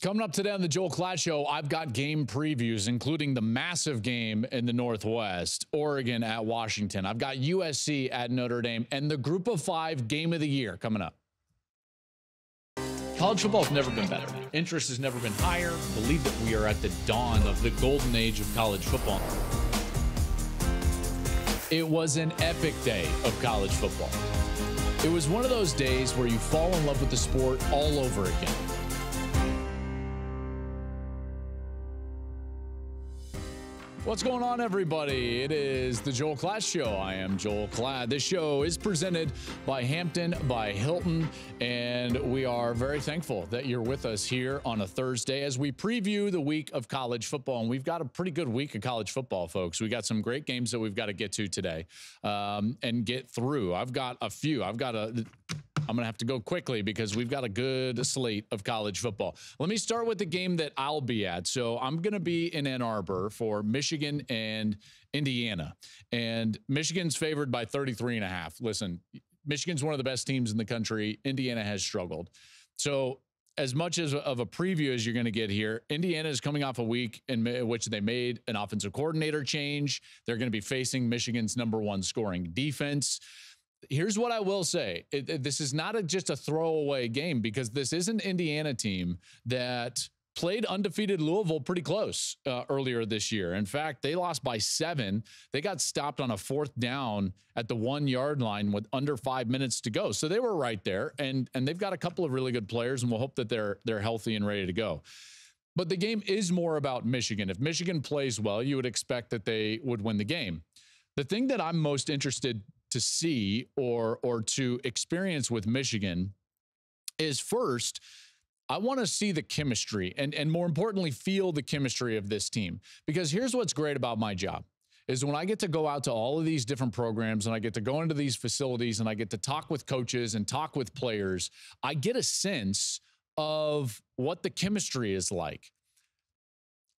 Coming up today on the Joel Klatt Show, I've got game previews, including the massive game in the Northwest, Oregon at Washington. I've got USC at Notre Dame, and the Group of Five game of the year coming up. College football has never been better. Interest has never been higher. Believe that we are at the dawn of the golden age of college football. It was an epic day of college football. It was one of those days where you fall in love with the sport all over again. What's going on, everybody? It is the Joel Klatt Show. I am Joel Klatt. This show is presented by Hampton by Hilton, and we are very thankful that you're with us here on a Thursday as we preview the week of college football. And we've got a pretty good week of college football, folks. We got some great games that we've got to get to today um, and get through. I've got a few. I've got a I'm going to have to go quickly because we've got a good slate of college football. Let me start with the game that I'll be at. So I'm going to be in Ann Arbor for Michigan and Indiana. And Michigan's favored by 33 and a half. Listen, Michigan's one of the best teams in the country. Indiana has struggled. So as much as of a preview as you're going to get here, Indiana is coming off a week in which they made an offensive coordinator change. They're going to be facing Michigan's number one scoring defense here's what I will say: it, it, this is not a, just a throwaway game because this is an Indiana team that played undefeated Louisville pretty close uh, earlier this year. In fact, they lost by seven. They got stopped on a fourth down at the one yard line with under five minutes to go. So they were right there, and and they've got a couple of really good players, and we'll hope that they're they're healthy and ready to go. But the game is more about Michigan. If Michigan plays well, you would expect that they would win the game. The thing that I'm most interested to see or or to experience with Michigan is first I want to see the chemistry and and more importantly feel the chemistry of this team. Because here's what's great about my job is when I get to go out to all of these different programs and I get to go into these facilities and I get to talk with coaches and talk with players I get a sense of what the chemistry is like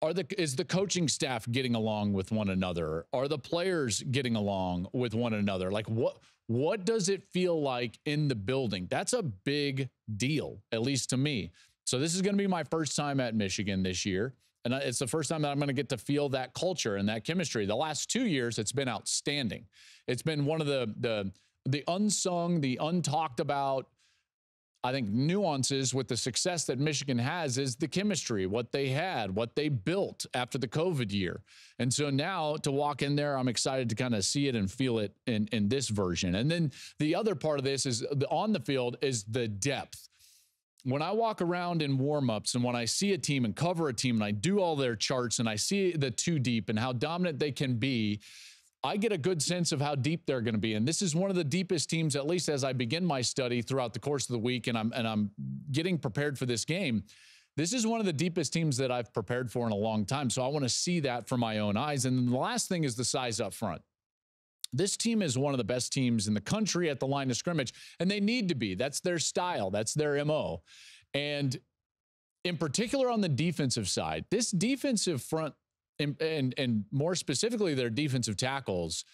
are the is the coaching staff getting along with one another? Are the players getting along with one another? Like what what does it feel like in the building? That's a big deal at least to me. So this is going to be my first time at michigan this year and it's the first time that i'm going to get to feel that culture and that chemistry. The last two years it's been outstanding. It's been one of the the the unsung the untalked about I think nuances with the success that Michigan has is the chemistry, what they had, what they built after the COVID year. And so now to walk in there, I'm excited to kind of see it and feel it in, in this version. And then the other part of this is the, on the field is the depth. When I walk around in warmups and when I see a team and cover a team and I do all their charts and I see the two deep and how dominant they can be, I get a good sense of how deep they're going to be. And this is one of the deepest teams, at least as I begin my study throughout the course of the week and I'm and I'm getting prepared for this game. This is one of the deepest teams that I've prepared for in a long time. So I want to see that for my own eyes. And then the last thing is the size up front. This team is one of the best teams in the country at the line of scrimmage, and they need to be. That's their style, that's their MO. And in particular on the defensive side, this defensive front and, and, and more specifically, their defensive tackles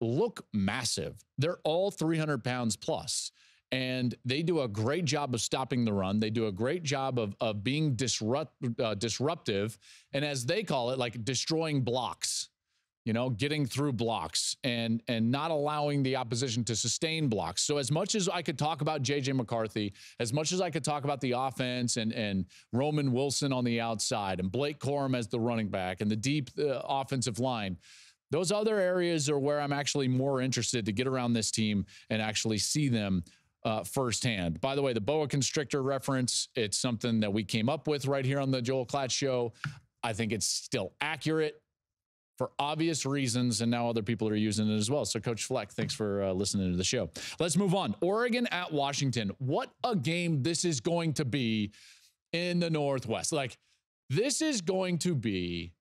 look massive. They're all 300 pounds plus and they do a great job of stopping the run. They do a great job of, of being disrupt, uh, disruptive, and as they call it, like destroying blocks you know, getting through blocks and and not allowing the opposition to sustain blocks. So as much as I could talk about JJ McCarthy, as much as I could talk about the offense and and Roman Wilson on the outside and Blake Corum as the running back and the deep uh, offensive line, those other areas are where I'm actually more interested to get around this team and actually see them uh, firsthand. By the way, the boa constrictor reference, it's something that we came up with right here on the Joel Klatt show. I think it's still accurate for obvious reasons, and now other people are using it as well. So, Coach Fleck, thanks for uh, listening to the show. Let's move on. Oregon at Washington. What a game this is going to be in the Northwest. Like, this is going to be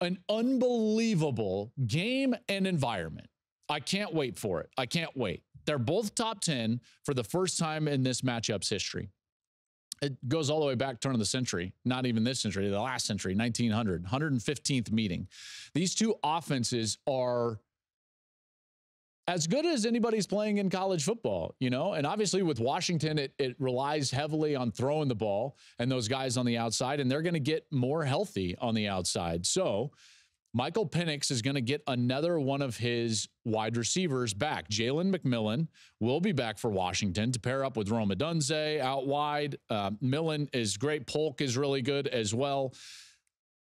an unbelievable game and environment. I can't wait for it. I can't wait. They're both top 10 for the first time in this matchup's history it goes all the way back turn of the century, not even this century, the last century, 1900, 115th meeting. These two offenses are as good as anybody's playing in college football, you know? And obviously with Washington, it, it relies heavily on throwing the ball and those guys on the outside, and they're going to get more healthy on the outside. So Michael Penix is going to get another one of his wide receivers back. Jalen McMillan will be back for Washington to pair up with Rome Odunze out wide. Uh, Millen is great. Polk is really good as well.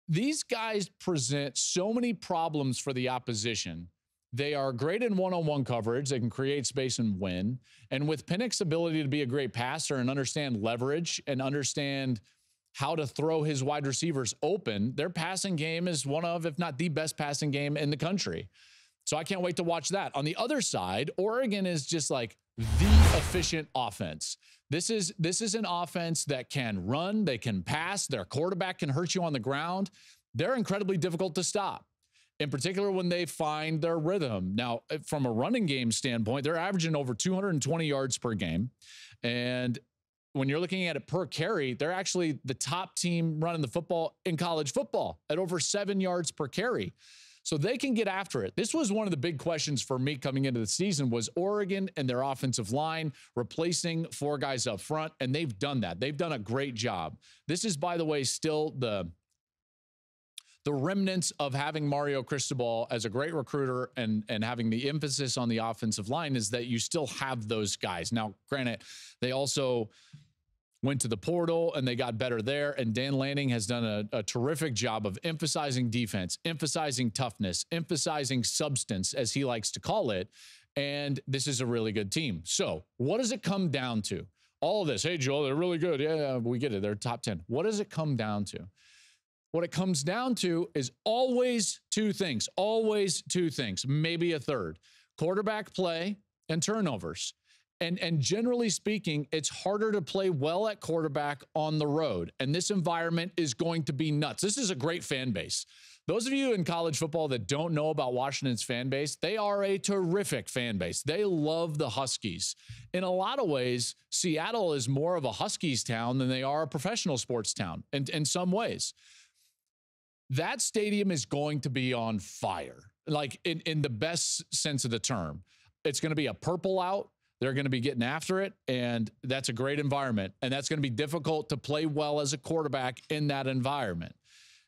These guys present so many problems for the opposition they are great in one on one coverage. They can create space and win. And with Penix's ability to be a great passer and understand leverage and understand how to throw his wide receivers open, their passing game is one of, if not the best passing game in the country. So I can't wait to watch that. On the other side, Oregon is just like the efficient offense. This is this is an offense that can run, they can pass, their quarterback can hurt you on the ground. They're incredibly difficult to stop in particular when they find their rhythm. Now, uh, from a running game standpoint, they're averaging over 220 yards per game. And when you're looking at it per carry, they're actually the top team running the football in college football at over seven yards per carry. So they can get after it. This was one of the big questions for me coming into the season was Oregon and their offensive line replacing four guys up front and they've done that. They've done a great job. This is by the way still the the remnants of having Mario Cristobal as a great recruiter and and having the emphasis on the offensive line is that you still have those guys. Now, granted, they also went to the portal and they got better there. And Dan Lanning has done a, a, terrific job of emphasizing defense, emphasizing toughness, emphasizing substance, as he likes to call it. And this is a really good team. So, what does it come down to? All this. Hey, Joel, they're really good. Yeah, we get it. They're top 10. What does it come down to? What it comes down to is always two things, always two things, maybe a third quarterback play and turnovers. And, and generally speaking, it's harder to play well at quarterback on the road. And this environment is going to be nuts. This is a great fan base. Those of you in college football that don't know about Washington's fan base, they are a terrific fan base. They love the Huskies. In a lot of ways, Seattle is more of a Huskies town than they are a professional sports town in, in some ways that stadium is going to be on fire, like in, in the best sense of the term. It's going to be a purple out. They're going to be getting after it, and that's a great environment. And that's going to be difficult to play well as a quarterback in that environment.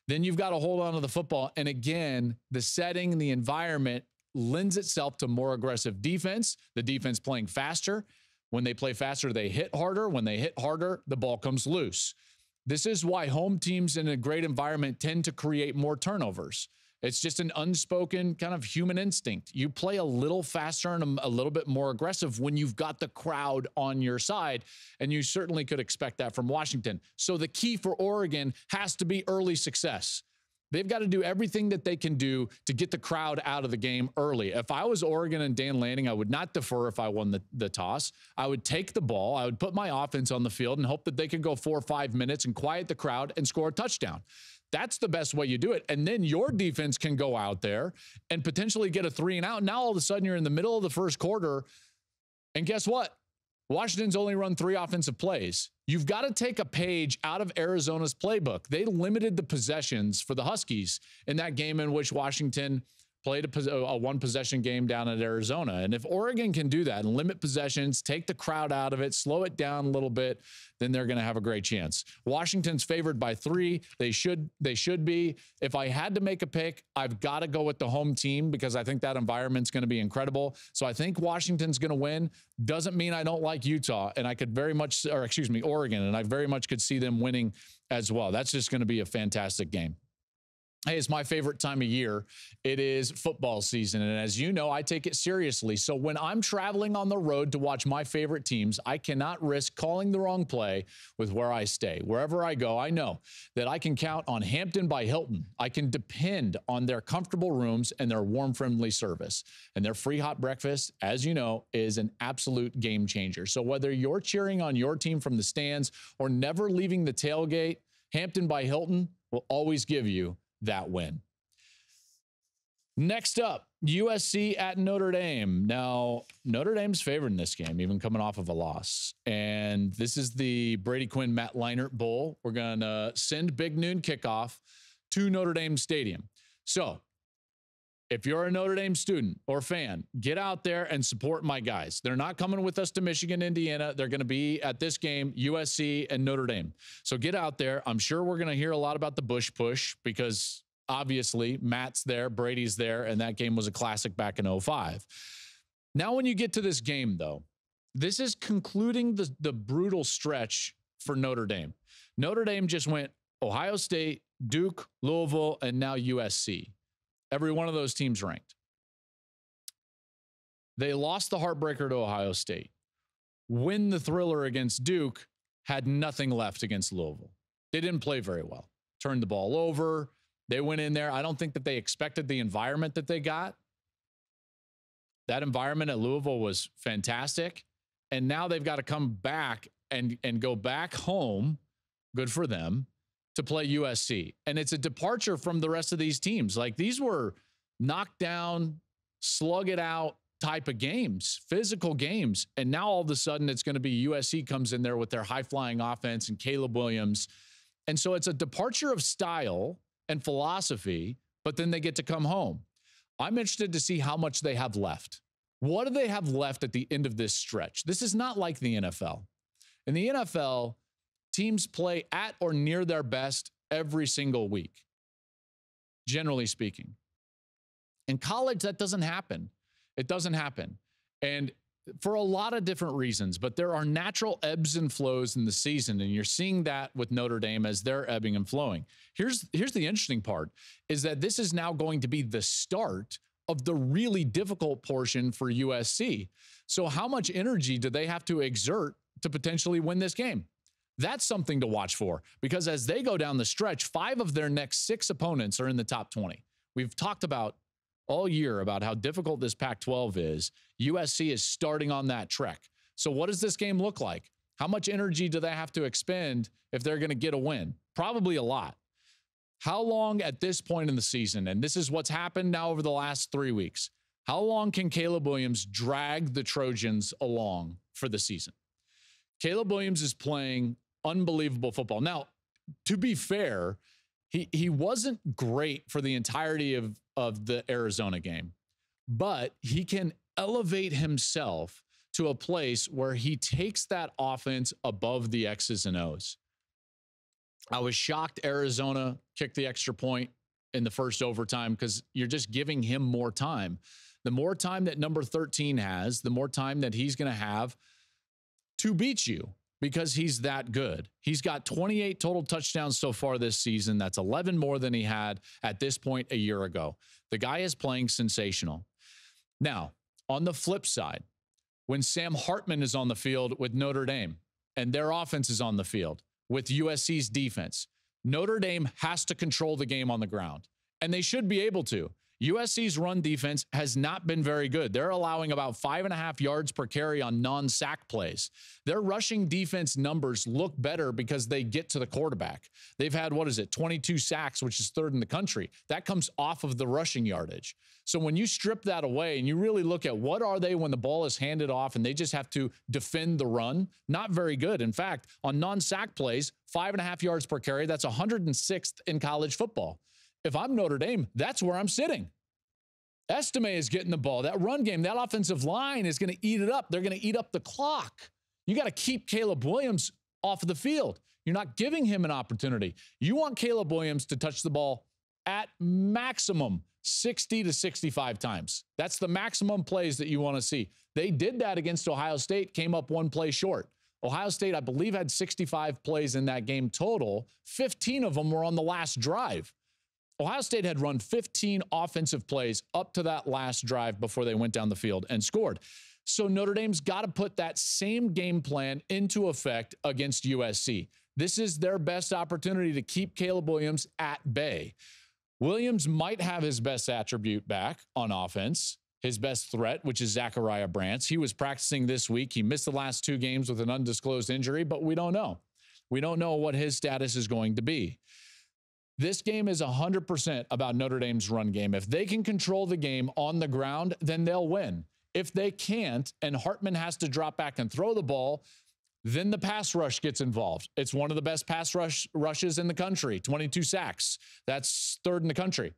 Then you've got to hold on to the football. And again, the setting, the environment lends itself to more aggressive defense, the defense playing faster. When they play faster, they hit harder. When they hit harder, the ball comes loose. This is why home teams in a great environment tend to create more turnovers. It's just an unspoken kind of human instinct. You play a little faster and a, little bit more aggressive when you've got the crowd on your side. And you certainly could expect that from Washington. So the key for Oregon has to be early success. They've got to do everything that they can do to get the crowd out of the game early. If I was Oregon and Dan Lanning, I would not defer if I won the, the toss. I would take the ball, I would put my offense on the field and hope that they can go four or five minutes and quiet the crowd and score a touchdown. That's the best way you do it. And then your defense can go out there and potentially get a three and out. Now all of a sudden you're in the middle of the first quarter. And guess what? Washington's only run three offensive plays. You've got to take a page out of Arizona's playbook. They limited the possessions for the Huskies in that game in which Washington played a, a, one possession game down at Arizona. And if Oregon can do that and limit possessions, take the crowd out of it, slow it down a little bit, then they're going to have a great chance. Washington's favored by 3. They should they should be. If I had to make a pick, I've got to go with the home team because I think that environment's going to be incredible. So I think Washington's going to win. Doesn't mean I don't like Utah and I could very much or excuse me, Oregon and I very much could see them winning as well. That's just going to be a fantastic game. Hey, it's my favorite time of year. It is football season. And as you know, I take it seriously. So when I'm traveling on the road to watch my favorite teams, I cannot risk calling the wrong play with where I stay. Wherever I go, I know that I can count on Hampton by Hilton. I can depend on their comfortable rooms and their warm, friendly service. And their free hot breakfast, as you know, is an absolute game changer. So whether you're cheering on your team from the stands or never leaving the tailgate, Hampton by Hilton will always give you that win. Next up, USC at Notre Dame. Now, Notre Dame's favored in this game, even coming off of a loss. And this is the Brady Quinn Matt Leinart Bowl. We're going to send big noon kickoff to Notre Dame Stadium. So, if you're a Notre Dame student or fan, get out there and support my guys. They're not coming with us to Michigan, Indiana. They're going to be at this game, USC and Notre Dame. So get out there. I'm sure we're going to hear a lot about the Bush push because obviously Matt's there, Brady's there, and that game was a classic back in 05. Now, when you get to this game, though, this is concluding the, the brutal stretch for Notre Dame. Notre Dame just went Ohio State, Duke, Louisville, and now USC. Every one of those teams ranked. They lost the heartbreaker to Ohio State. Win the thriller against Duke, had nothing left against Louisville. They didn't play very well. Turned the ball over. They went in there. I don't think that they expected the environment that they got. That environment at Louisville was fantastic. And now they've got to come back and, and go back home. Good for them to play USC. And it's a departure from the rest of these teams. Like these were knockdown, slug it out type of games, physical games. And now all of a sudden it's going to be USC comes in there with their high flying offense and Caleb Williams. And so it's a departure of style and philosophy, but then they get to come home. I'm interested to see how much they have left. What do they have left at the end of this stretch? This is not like the NFL. In the NFL, teams play at or near their best every single week, generally speaking. In college, that doesn't happen. It doesn't happen. And for a lot of different reasons, but there are natural ebbs and flows in the season, and you're seeing that with Notre Dame as they're ebbing and flowing. Here's here's the interesting part: is that this is now going to be the start of the really difficult portion for USC. So, how much energy do they have to exert to potentially win this game? That's something to watch for because as they go down the stretch, five of their next six opponents are in the top 20. We've talked about all year about how difficult this Pac 12 is. USC is starting on that trek. So, what does this game look like? How much energy do they have to expend if they're going to get a win? Probably a lot. How long at this point in the season, and this is what's happened now over the last three weeks, how long can Caleb Williams drag the Trojans along for the season? Caleb Williams is playing unbelievable football. Now, to be fair, he he wasn't great for the entirety of of the Arizona game, but he can elevate himself to a place where he takes that offense above the X's and O's. I was shocked Arizona kicked the extra point in the first overtime because you're just giving him more time. The more time that number 13 has, the more time that he's going to have to beat you because he's that good. He's got 28 total touchdowns so far this season. That's 11 more than he had at this point a year ago. The guy is playing sensational. Now, on the flip side, when Sam Hartman is on the field with Notre Dame and their offense is on the field with USC's defense, Notre Dame has to control the game on the ground, and they should be able to. USC's run defense has not been very good. They're allowing about five and a half yards per carry on non sack plays. Their rushing defense numbers look better because they get to the quarterback. They've had, what is it, 22 sacks, which is third in the country. That comes off of the rushing yardage. So when you strip that away and you really look at what are they when the ball is handed off and they just have to defend the run, not very good. In fact, on non sack plays, five and a half yards per carry, that's 106th in college football. If I'm Notre Dame, that's where I'm sitting. Estime is getting the ball. That run game, that offensive line is going to eat it up. They're going to eat up the clock. You got to keep Caleb Williams off of the field. You're not giving him an opportunity. You want Caleb Williams to touch the ball at maximum 60 to 65 times. That's the maximum plays that you want to see. They did that against Ohio State, came up one play short. Ohio State, I believe, had 65 plays in that game total. 15 of them were on the last drive. Ohio State had run 15 offensive plays up to that last drive before they went down the field and scored. So Notre Dame's got to put that same game plan into effect against USC. This is their best opportunity to keep Caleb Williams at bay. Williams might have his best attribute back on offense, his best threat, which is Zachariah Branch. He was practicing this week. He missed the last two games with an undisclosed injury, but we don't know. We don't know what his status is going to be. This game is 100% about Notre Dame's run game. If they can control the game on the ground, then they'll win. If they can't, and Hartman has to drop back and throw the ball, then the pass rush gets involved. It's one of the best pass rush rushes in the country, 22 sacks. That's third in the country.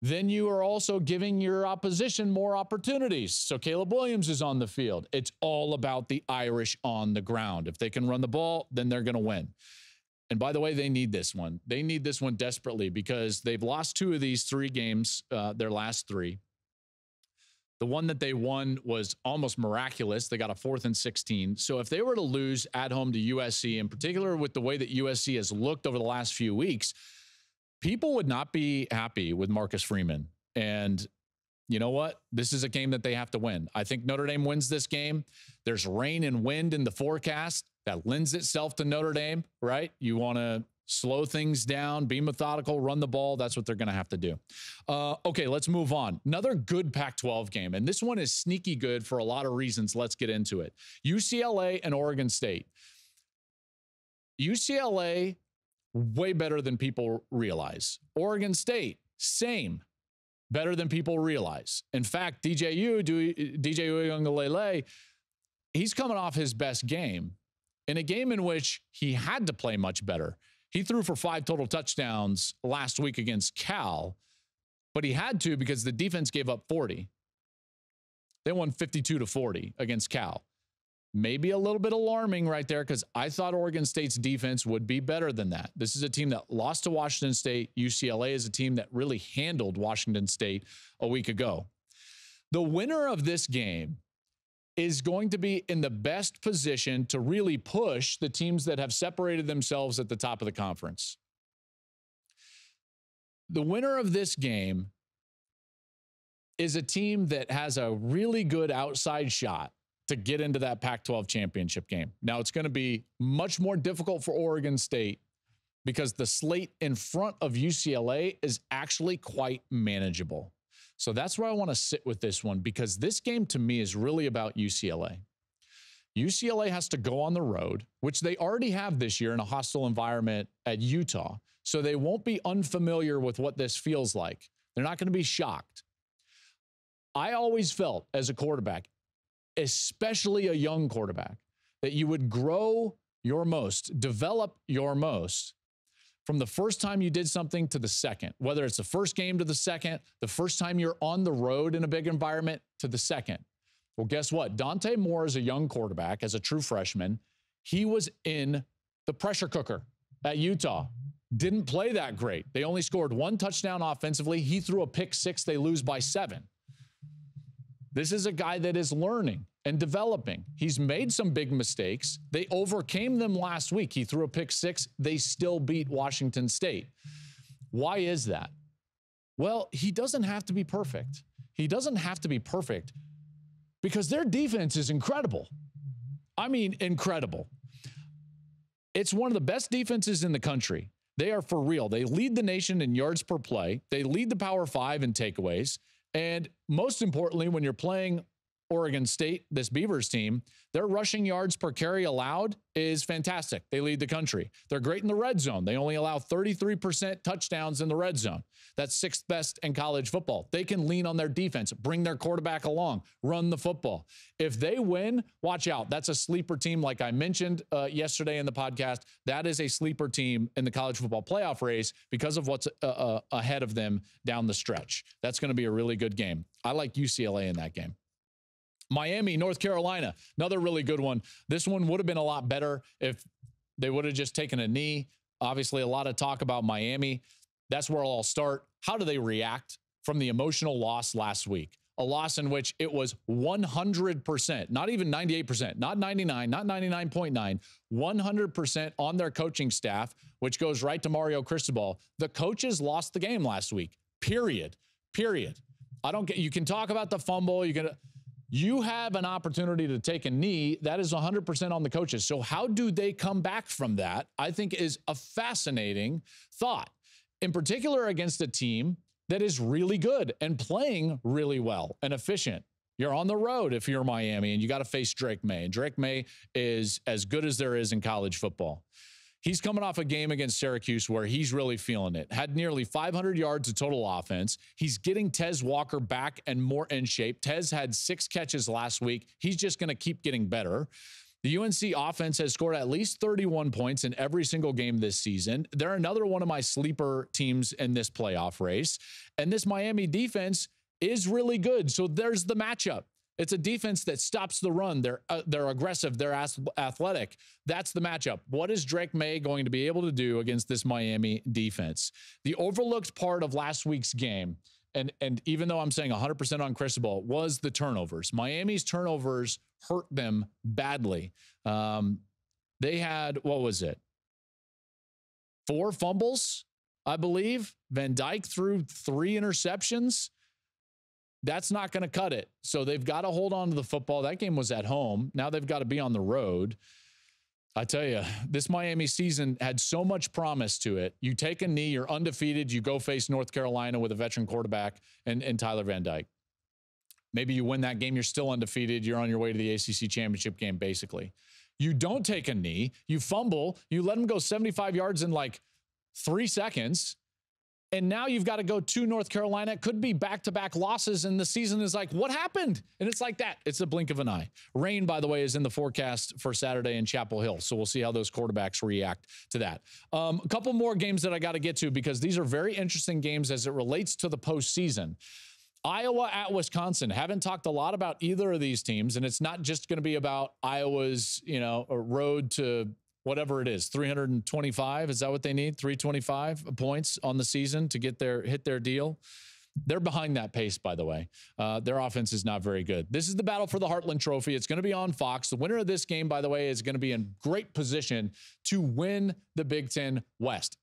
then you are also giving your opposition more opportunities. So Caleb Williams is on the field. It's all about the Irish on the ground. If they can run the ball, then they're going to win. And by the way, they need this one. They need this one desperately because they've lost two of these three games, uh, their last three. The one that they won was almost miraculous. They got a fourth and 16. So if they were to lose at home to USC, in particular with the way that USC has looked over the last few weeks, people would not be happy with Marcus Freeman. And you know what? This is a game that they have to win. I think Notre Dame wins this game. There's rain and wind in the forecast that lends itself to Notre Dame, right? You want to slow things down, be methodical, run the ball. That's what they're going to have to do. Uh, okay, let's move on. Another good Pac 12 game. And this one is sneaky good for a lot of reasons. Let's get into it. UCLA and Oregon State. UCLA, way better than people realize. Oregon State, same. Better than people realize. In fact, DJU, DJ Uiagalelei, he's coming off his best game in a game in which he had to play much better. He threw for five total touchdowns last week against Cal, but he had to because the defense gave up 40. They won 52 to 40 against Cal. Maybe a little bit alarming right there because I thought Oregon State's defense would be better than that. This is a team that lost to Washington State. UCLA is a team that really handled Washington State a week ago. The winner of this game is going to be in the best position to really push the teams that have separated themselves at the top of the conference. The winner of this game is a team that has a really good outside shot to get into that Pac 12 championship game. Now, it's going to be much more difficult for Oregon State because the slate in front of UCLA is actually quite manageable. So that's where I want to sit with this one because this game to me is really about UCLA. UCLA has to go on the road, which they already have this year in a hostile environment at Utah. So they won't be unfamiliar with what this feels like. They're not going to be shocked. I always felt as a quarterback, especially a young quarterback, that you would grow your most, develop your most from the first time you did something to the second, whether it's the first game to the second, the first time you're on the road in a big environment to the second. Well, guess what? Dante Moore is a young quarterback, as a true freshman. He was in the pressure cooker at Utah. Didn't play that great. They only scored one touchdown offensively. He threw a pick six. They lose by seven. This is a guy that is learning and developing. He's made some big mistakes. They overcame them last week. He threw a pick six. They still beat Washington State. Why is that? Well, he doesn't have to be perfect. He doesn't have to be perfect because their defense is incredible. I mean, incredible. It's one of the best defenses in the country. They are for real. They lead the nation in yards per play, they lead the Power Five in takeaways. And most importantly, when you're playing Oregon State, this Beavers team, their rushing yards per carry allowed is fantastic. They lead the country. They're great in the red zone. They only allow 33% touchdowns in the red zone. That's sixth best in college football. They can lean on their defense, bring their quarterback along, run the football. If they win, watch out. That's a sleeper team, like I mentioned uh, yesterday in the podcast. That is a sleeper team in the college football playoff race because of what's uh, uh, ahead of them down the stretch. That's going to be a really good game. I like UCLA in that game. Miami, North Carolina, another really good one. This one would have been a lot better if they would have just taken a knee. Obviously, a lot of talk about Miami. That's where I'll start. How do they react from the emotional loss last week? A loss in which it was 100%, not even 98%, not 99, not 99.9, 100% on their coaching staff, which goes right to Mario Cristobal. The coaches lost the game last week. Period. Period. I don't get you can talk about the fumble, you can you have an opportunity to take a knee. That is 100% on the coaches. So, how do they come back from that? I think is a fascinating thought, in particular against a team that is really good and playing really well and efficient. You're on the road if you're Miami and you got to face Drake Maye And Drake Maye is as good as there is in college football. He's coming off a game against Syracuse where he's really feeling it. Had nearly 500 yards of total offense. He's getting Tez Walker back and more in shape. Tez had six catches last week. He's just going to keep getting better. The UNC offense has scored at least 31 points in every single game this season. They're another one of my sleeper teams in this playoff race. And this Miami defense is really good. So there's the matchup. It's a defense that stops the run. They're uh, they're aggressive. They're athletic. That's the matchup. What is Drake Maye going to be able to do against this Miami defense? The overlooked part of last week's game, and and even though I'm saying 100% on Cristobal, was the turnovers. Miami's turnovers hurt them badly. Um, they had what was it? Four fumbles, I believe. Van Dyke threw three interceptions. That's not going to cut it. So they've got to hold on to the football. That game was at home. Now they've got to be on the road. I tell you, this Miami season had so much promise to it. You take a knee, you're undefeated, you go face North Carolina with a veteran quarterback and, and Tyler Van Dyke. Maybe you win that game, you're still undefeated, you're on your way to the ACC championship game, basically. You don't take a knee, you fumble, you let them go 75 yards in like three seconds, and now you've got to go to North Carolina. It could be back to back losses, and the season is like, what happened? And it's like that. It's a blink of an eye. Rain, by the way, is in the forecast for Saturday in Chapel Hill. So we'll see how those quarterbacks react to that. Um, a couple more games that I got to get to because these are very interesting games as it relates to the postseason. Iowa at Wisconsin. Haven't talked a lot about either of these teams, and it's not just going to be about Iowa's, you know, road to whatever it is 325 is that what they need? 325 points on the season to get their hit their deal? They're behind that pace by the way. Uh, their offense is not very good. This is the battle for the heartland trophy. It's going to be on fox. The winner of this game by the way is going to be in great position to win the big ten west.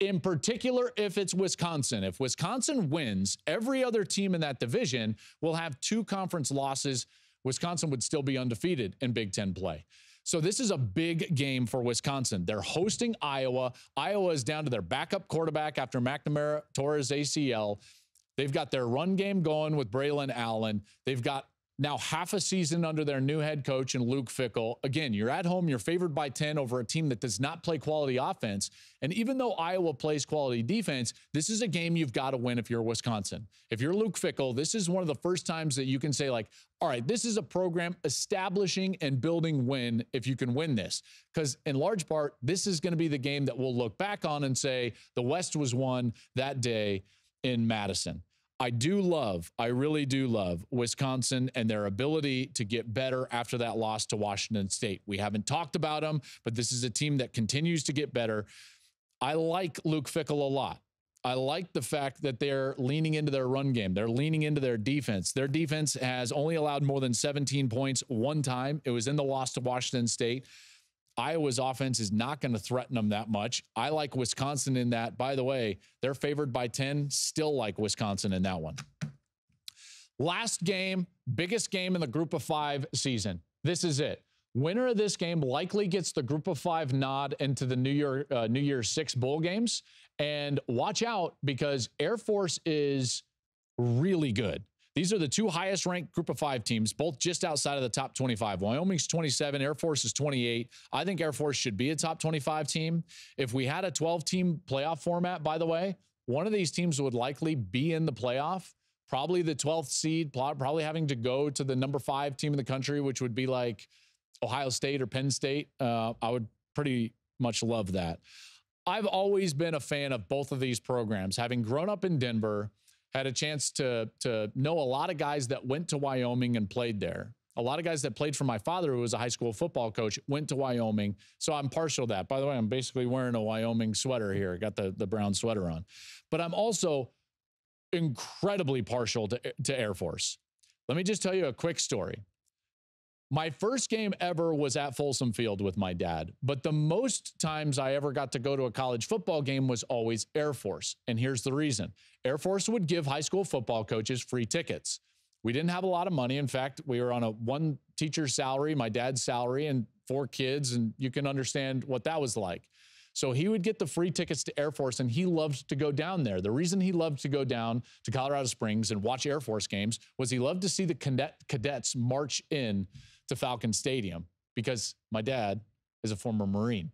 In particular if it's Wisconsin. If Wisconsin wins, every other team in that division will have two conference losses. Wisconsin would still be undefeated in Big Ten play. So this is a big game for Wisconsin. They're hosting Iowa. Iowa is down to their backup quarterback after McNamara tore his ACL. They've got their run game going with Braelon Allen. They've got now half a season under their new head coach and Luke Fickell. Again, you're at home, you're favored by 10 over a team that does not play quality offense. And even though Iowa plays quality defense, this is a game you've got to win if you're Wisconsin. If you're Luke Fickell, this is one of the first times that you can say like, all right, this is a program establishing and building win if you can win this. Cuz in large part, this is going to be the game that we'll look back on and say the West was won that day in Madison. I do love, I really do love Wisconsin and their ability to get better after that loss to Washington State. We haven't talked about them, but this is a team that continues to get better. I like Luke Fickell a lot. I like the fact that they're leaning into their run game. They're leaning into their defense. Their defense has only allowed more than 17 points one time. It was in the loss to Washington State. Iowa's offense is not going to threaten them that much. I like Wisconsin in that. By the way, they're favored by 10, still like Wisconsin in that one. Last game, biggest game in the group of five season. This is it. Winner of this game likely gets the group of five nod into the New Year uh, New Year's Six bowl games. And watch out because Air Force is really good. These are the two highest ranked group of five teams, both just outside of the top 25. Wyoming's 27, Air Force is 28. I think Air Force should be a top 25 team. If we had a 12 team playoff format, by the way, one of these teams would likely be in the playoff, probably the 12th seed, probably having to go to the number five team in the country, which would be like Ohio State or Penn State. Uh, I would pretty much love that. I've always been a fan of both of these programs, having grown up in Denver had a chance to to know a lot of guys that went to Wyoming and played there. A lot of guys that played for my father, who was a high school football coach, went to Wyoming. So I'm partial to that. By the way, I'm basically wearing a Wyoming sweater here. I got the, the brown sweater on. But I'm also incredibly partial to, to Air Force. Let me just tell you a quick story. My first game ever was at Folsom Field with my dad, but the most times I ever got to go to a college football game was always Air Force. And here's the reason Air Force would give high school football coaches free tickets. We didn't have a lot of money. In fact, we were on a one teacher's salary, my dad's salary, and four kids, and you can understand what that was like. So he would get the free tickets to Air Force and he loved to go down there. The reason he loved to go down to Colorado Springs and watch Air Force games was he loved to see the cadet, cadets march in to Falcon Stadium because my dad is a former Marine.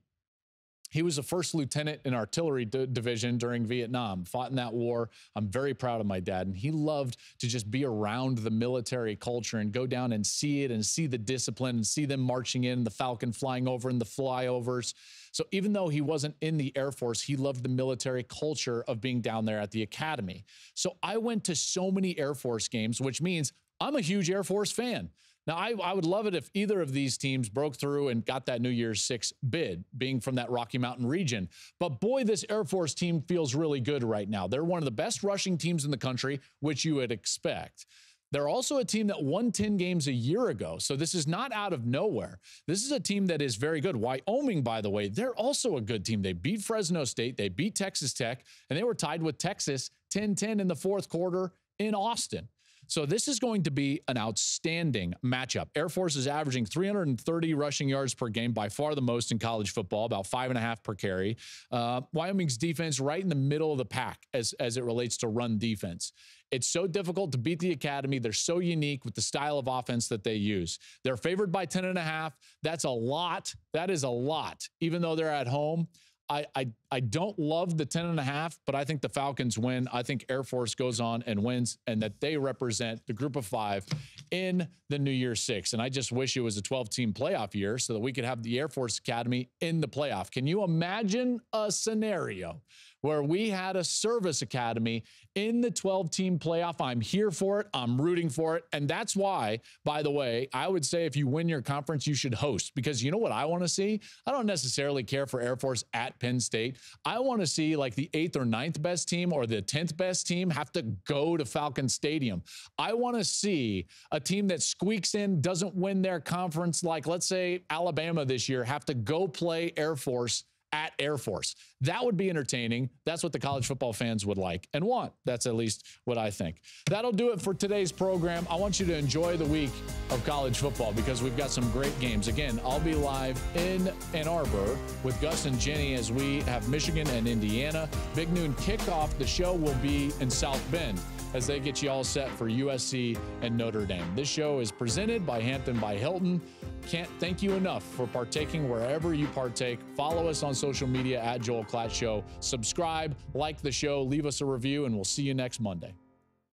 He was a first lieutenant in artillery d- division during Vietnam, fought in that war. I'm very proud of my dad. And he loved to just be around the military culture and go down and see it and see the discipline and see them marching in, the Falcon flying over and the flyovers. So even though he wasn't in the Air Force, he loved the military culture of being down there at the academy. So I went to so many Air Force games, which means I'm a huge Air Force fan. Now, I, I, would love it if either of these teams broke through and got that New Year's Six bid, being from that Rocky Mountain region. But boy, this Air Force team feels really good right now. They're one of the best rushing teams in the country, which you would expect. They're also a team that won 10 games a year ago. So this is not out of nowhere. This is a team that is very good. Wyoming, by the way, they're also a good team. They beat Fresno State, they beat Texas Tech, and they were tied with Texas 10 10 in the fourth quarter in Austin. So this is going to be an outstanding matchup. Air Force is averaging 330 rushing yards per game, by far the most in college football, about five and a half per carry. Uh, Wyoming's defense right in the middle of the pack as, as it relates to run defense. It's so difficult to beat the Academy. They're so unique with the style of offense that they use. They're favored by 10 and a half. That's a lot. That is a lot, even though they're at home. I, I I don't love the 10 and a half, but I think the Falcons win. I think Air Force goes on and wins, and that they represent the group of five in the New Year Six. And I just wish it was a 12 team playoff year so that we could have the Air Force Academy in the playoff. Can you imagine a scenario where we had a service academy in the 12 team playoff. I'm here for it. I'm rooting for it. And that's why, by the way, I would say if you win your conference, you should host because you know what I want to see? I don't necessarily care for Air Force at Penn State. I want to see like the eighth or ninth best team or the 10th best team have to go to Falcon Stadium. I want to see a team that squeaks in, doesn't win their conference, like let's say Alabama this year, have to go play Air Force at Air Force. That would be entertaining. That's what the college football fans would like and want. That's at least what I think. That'll do it for today's program. I want you to enjoy the week of college football because we've got some great games. Again, I'll be live in Ann Arbor with Gus and Jenny as we have Michigan and Indiana. Big noon kickoff. The show will be in South Bend as they get you all set for USC and Notre Dame. This show is presented by Hampton by Hilton. Can't thank you enough for partaking wherever you partake. Follow us on social media at Joel Klatt Show. Subscribe, like the show, leave us a review, and we'll see you next Monday.